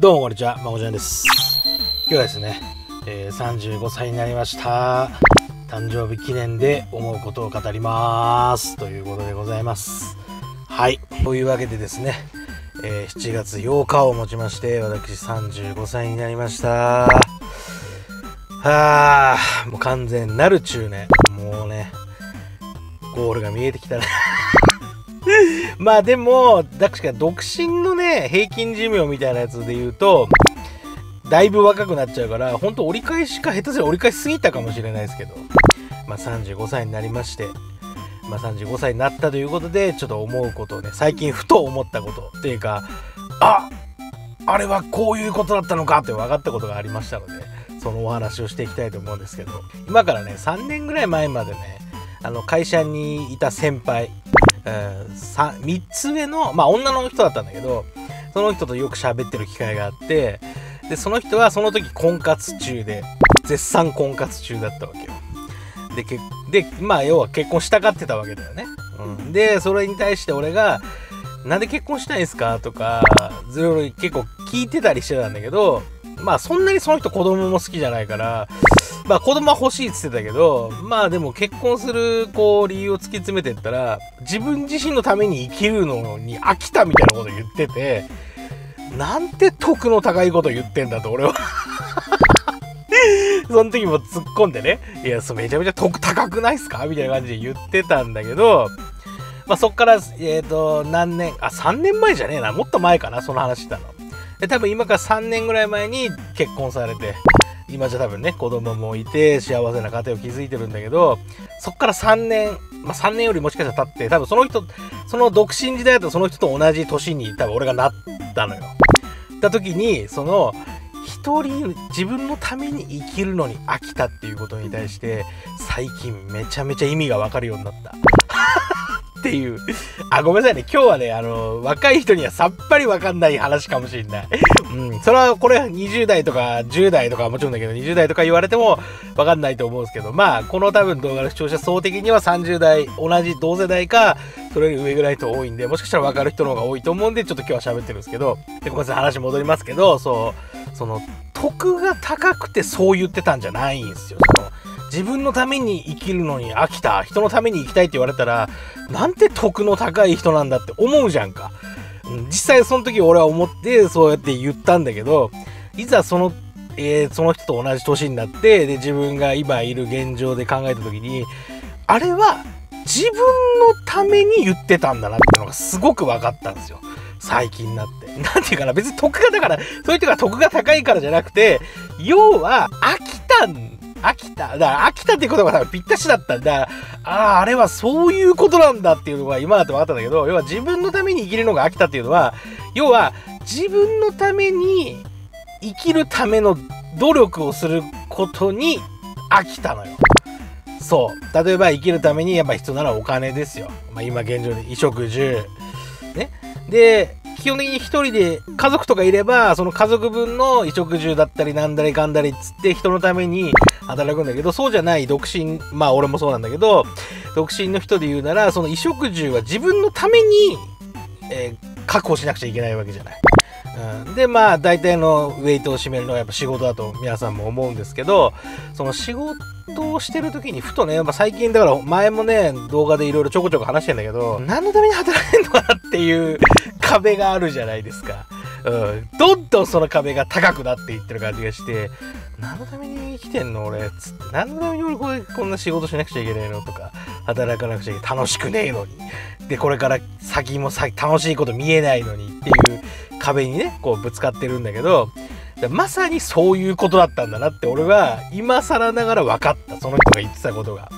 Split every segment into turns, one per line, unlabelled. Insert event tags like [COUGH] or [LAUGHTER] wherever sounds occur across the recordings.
どうもこんにちは、まこちゃんです。今日はですね、えー35歳になりました。誕生日記念で思うことを語ります。ということでございます。はい。というわけでですね、えー7月8日をもちまして、私35歳になりました。はあ、もう完全なる中年。もうね、ゴールが見えてきたね。[LAUGHS] まあでも、確か独身のね、平均寿命みたいなやつで言うと、だいぶ若くなっちゃうから、本当折り返しか、下手すりゃ折り返しすぎたかもしれないですけど、まあ35歳になりまして、まあ35歳になったということで、ちょっと思うことをね、最近ふと思ったことっていうか、ああれはこういうことだったのかって分かったことがありましたので、そのお話をしていきたいと思うんですけど、今からね、3年ぐらい前までね、あの会社にいた先輩、えーさ3つ上のまあ女の人だったんだけどその人とよく喋ってる機会があってでその人はその時婚活中で絶賛婚活中だったわけよ。でけでまあ要は結婚したがってたわけだよね、うん、でそれに対して俺が「なんで結婚したいんですか?」とかいろい結構聞いてたりしてたんだけどまあそんなにその人子供も好きじゃないからまあ子供は欲しいっつってたけどまあでも結婚するこう理由を突き詰めてったら自分自身のために生きるのに飽きたみたいなこと言っててなんて得の高いこと言ってんだと俺は。[LAUGHS] その時も突っ込んでねいやそめちゃめちゃ得高くないっすか？みたいな感じで言ってたんだけどまあそっからえっ、と何年あ3年前じゃねえな。もっと前かなその話したの。で多分今から3年ぐらい前に結婚されて。今じゃ多分ね子供もいて幸せな家庭を築いてるんだけどそっから3年まあ3年よりもしかしたら経って多分その人その独身時代だとその人と同じ年に多分俺がなったのよ。った時にその一人自分のために生きるのに飽きたっていうことに対して最近めちゃめちゃ意味がわかるようになった。っていう。[LAUGHS] あ、ごめんなさいね。今日はね、あの、若い人にはさっぱりわかんない話かもしれない。[LAUGHS] うん。それはこれ20代とか10代とかもちろんだけど、20代とか言われてもわかんないと思うんですけど、まあ、この多分動画の視聴者層的には30代、同じ同世代か、それより上ぐらいと多いんで、もしかしたらわかる人の方が多いと思うんで、ちょっと今日は喋ってるんですけど、で、ごめんなさい、話戻りますけど、そう、その、得が高くてそう言ってたんじゃないんですよ。自分のために生きるのに飽きた人のために生きたいって言われたらなんて得の高い人なんだって思うじゃんか、実際その時俺は思ってそうやって言ったんだけどいざその、えーその人と同じ年になってで自分が今いる現状で考えた時にあれは自分のために言ってたんだなっていうのがすごく分かったんですよ。最近になって。[LAUGHS] なんていうかな別に得がだからそういう人が得が高いからじゃなくて要は飽きたん飽きた。だから飽きたっていうことがぴったしだったんだ。ああ、あれはそういうことなんだっていうのが今だって分かったんだけど、要は自分のために生きるのが飽きたっていうのは、要は自分のために生きるための努力をすることに飽きたのよ。そう。例えば生きるためにやっぱ必要なのはお金ですよ。まあ今現状で衣食住。ね。で、基本的に一人で家族とかいればその家族分の衣食住だったりなんだりかんだりっつって人のために働くんだけどそうじゃない独身まあ俺もそうなんだけど独身の人で言うならその衣食住は自分のために、えー確保しなくちゃいけないわけじゃない。うん、でまあ大体のウェイトを占めるのはやっぱ仕事だと皆さんも思うんですけどその仕事をしてる時にふとね、まあ、最近だから前もね動画でいろいろちょこちょこ話してんだけど何のために働いてんのかなっていう壁があるじゃないですか。うん、どんどんその壁が高くなっていってる感じがして何のために生きてんの俺？っつって。何のために俺これこんな仕事しなくちゃいけないのとか。働かなくちゃいけない。楽しくねえのに。でこれから先も先楽しいこと見えないのにっていう壁にねこうぶつかってるんだけど。まさにそういうことだったんだなって俺は今更ながら分かった。その人が言ってたことが。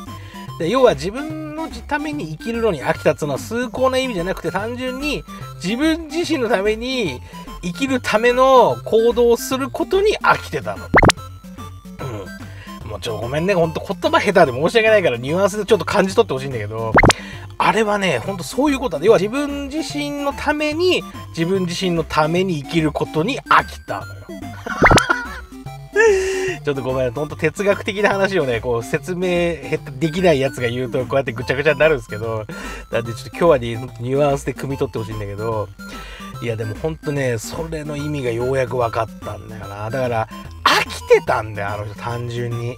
で要は自分のために生きるのに飽きたっつのは崇高な意味じゃなくて単純に自分自身のために生きるための行動をすることに飽きてたの。ちょ、ごめんね。ほんと言葉下手で申し訳ないからニュアンスでちょっと感じ取ってほしいんだけど、あれはね、ほんとそういうことだ。要は自分自身のために、自分自身のために生きることに飽きたのよ。[LAUGHS] ちょっとごめん、ほんと哲学的な話をね、こう説明できないやつが言うと、こうやってぐちゃぐちゃになるんですけど、なんでちょっと今日はね、ニュアンスで汲み取ってほしいんだけど、いやでもほんとねそれの意味がようやく分かったんだよなだから飽きてたんだよあの人単純に。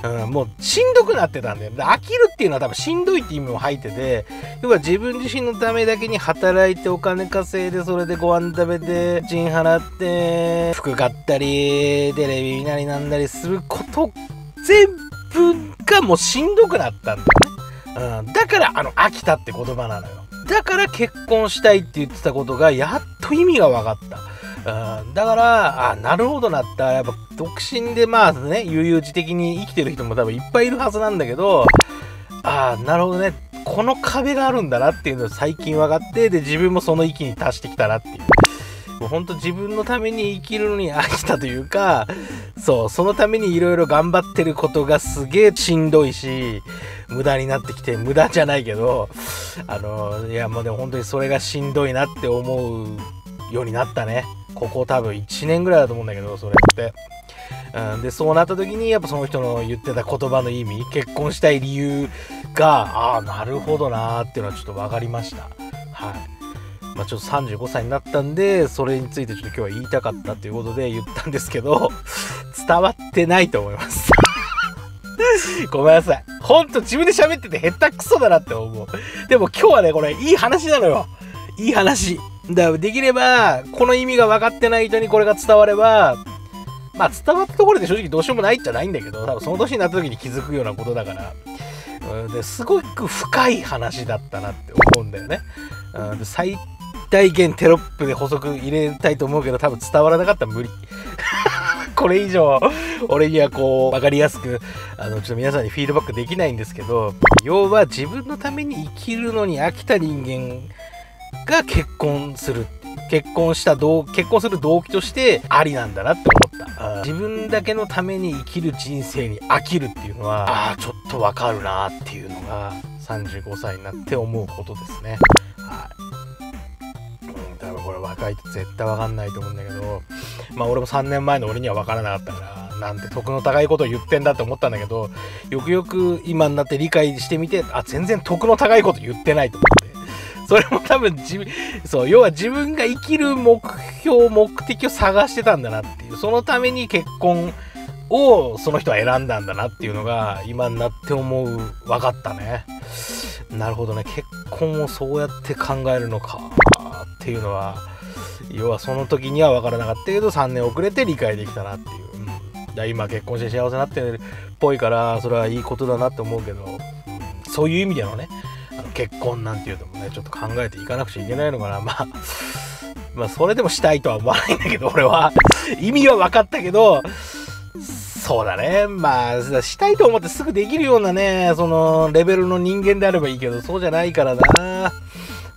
うん、もうしんどくなってたんだよ。飽きるっていうのは多分しんどいって意味も入ってて、要は自分自身のためだけに働いてお金稼いで、それでご飯食べて、賃払って、服買ったり、テレビ見なりなんだりすること全部がもうしんどくなったんだよね。うん、だからあの飽きたって言葉なのよ。だから結婚したいって言ってたことがやっと意味が分かった。うん、だから、あ、なるほどなった。やっぱ、独身でまあね、悠々自適に生きてる人も多分いっぱいいるはずなんだけど、ああ、なるほどね。この壁があるんだなっていうのを最近分かって、で、自分もその域に達してきたなっていう。もうほんと自分のために生きるのに [LAUGHS] 飽きたというか、そう、そのためにいろいろ頑張ってることがすげえしんどいし、無駄になってきて、無駄じゃないけど、あの、いやもうでも本当にそれがしんどいなって思うようになったね。ここ多分1年ぐらいだと思うんだけど、それって。うん、で、そうなった時に、やっぱその人の言ってた言葉の意味、結婚したい理由が、ああ、なるほどなーっていうのはちょっと分かりました。はい。まあ、ちょっと35歳になったんで、それについてちょっと今日は言いたかったということで言ったんですけど、伝わってないと思います。[LAUGHS] ごめんなさい。ほんと自分で喋ってて下手くそだなって思う。でも今日はね、これいい話なのよ。いい話。だできれば、この意味が分かってない人にこれが伝われば、まあ伝わったところで正直どうしようもないっちゃないんだけど、多分その年になった時に気づくようなことだから、うん、ですごく深い話だったなって思うんだよね。うん、最大限テロップで補足入れたいと思うけど、多分伝わらなかったら無理。[LAUGHS] これ以上、俺にはこう、分かりやすく、あの、ちょっと皆さんにフィードバックできないんですけど、要は自分のために生きるのに飽きた人間が結婚する結婚した動結婚する動機としてありなんだなって思った。自分だけのために生きる人生に飽きるっていうのはああちょっとわかるなっていうのが35歳になって思うことですね。はい。うん多分これ若いと絶対わかんないと思うんだけどまあ俺も3年前の俺にはわからなかったからなんて得の高いことを言ってんだって思ったんだけどよくよく今になって理解してみてあ全然得の高いこと言ってないと思ってそれも多分自分そう要は自分が生きる目標目的を探してたんだなっていうそのために結婚をその人は選んだんだなっていうのが今になって思う分かったね。なるほどね。結婚をそうやって考えるのかっていうのは要はその時には分からなかったけど3年遅れて理解できたなっていう、うん、今結婚して幸せになってるっぽいからそれはいいことだなって思うけど、そういう意味でのね結婚なんていうのもねちょっと考えていかなくちゃいけないのかな。まあまあそれでもしたいとは思わないんだけど俺は。[LAUGHS] 意味は分かったけどそうだね。まあしたいと思ってすぐできるようなねそのレベルの人間であればいいけどそうじゃないからな。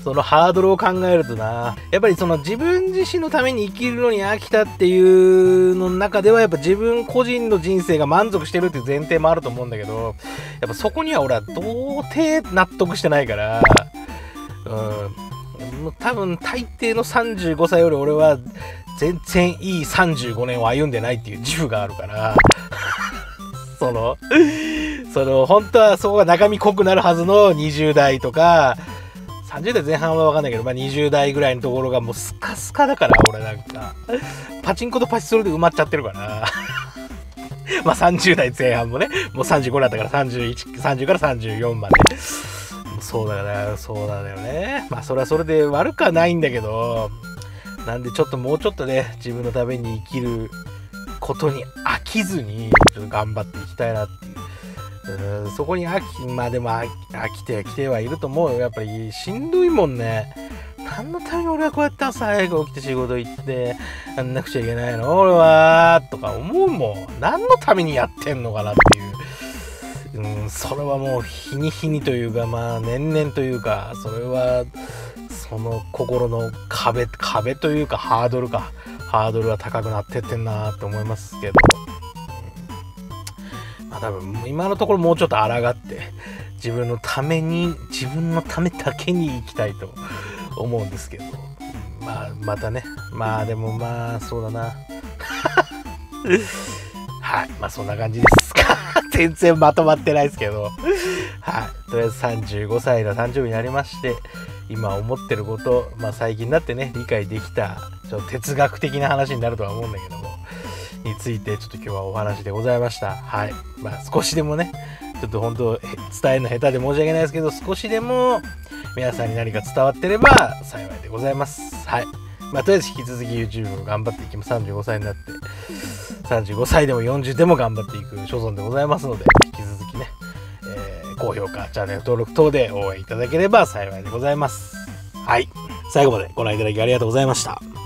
そのハードルを考えるとな、やっぱりその自分自身のために生きるのに飽きたっていうの中では、やっぱ自分個人の人生が満足してるっていう前提もあると思うんだけど、やっぱそこには俺は到底納得してないから、うん、多分大抵の35歳より俺は全然いい35年を歩んでないっていう自負があるから、[LAUGHS] その、その、本当はそこが中身濃くなるはずの20代とか、30代前半は分かんないけど、まあ、20代ぐらいのところがもうスカスカだから俺なんか。パチンコとパチスロで埋まっちゃってるから [LAUGHS] まあ30代前半もね。もう35だったから3130から34まで。そうだからそうだよね。まあそれはそれで悪くはないんだけどなんでちょっともうちょっとね自分のために生きることに飽きずにちょっと頑張っていきたいなっていう。うんそこに飽きまあでも飽きてきてはいると思うよ。やっぱりしんどいもんね。何のために俺はこうやって朝早く起きて仕事行ってやんなくちゃいけないの？俺はとか思うもん。何のためにやってんのかなっていう、うん、それはもう日に日にというかまあ年々というかそれはその心の壁壁というかハードルか。ハードルは高くなってってんなって思いますけど。多分今のところもうちょっと抗って自分のために自分のためだけに生きたいと思うんですけど。まあまたね。まあでもまあそうだな。[LAUGHS] はい。まあそんな感じですか。[LAUGHS] 全然まとまってないですけど。はい。とりあえず35歳の誕生日になりまして今思ってること、まあ、最近になってね理解できたちょっと哲学的な話になるとは思うんだけどについてちょっと今日はお話でございました。はい。まあ少しでもねちょっと本当伝えるの下手で申し訳ないですけど少しでも皆さんに何か伝わってれば幸いでございます。はい。まあとりあえず引き続き YouTube を頑張っていきます。35歳になって35歳でも40でも頑張っていく所存でございますので引き続きね、えー高評価チャンネル登録等で応援いただければ幸いでございます。はい。最後までご覧いただきありがとうございました。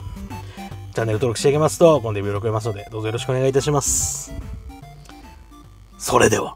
チャンネル登録してあげますと今度ビュー録れますのでどうぞよろしくお願いいたします。それでは。